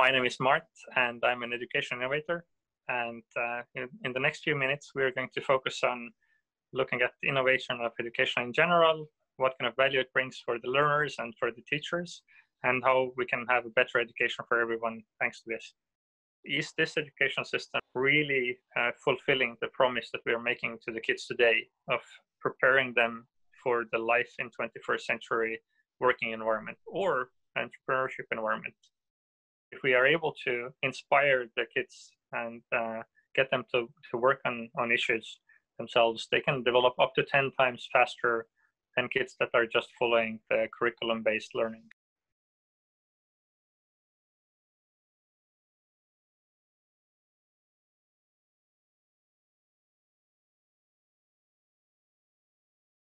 My name is Mart, and I'm an education innovator. And uh, in, in, the next few minutes, we're going to focus on looking at innovation of education in general, what kind of value it brings for the learners and for the teachers, and how we can have a better education for everyone thanks to this. Is this education system really uh, fulfilling the promise that we are making to the kids today of preparing them for the life in 21st century working environment or entrepreneurship environment? If we are able to inspire the kids and uh, get them to, to work on, on issues themselves, they can develop up to 10 times faster than kids that are just following the curriculum based learning.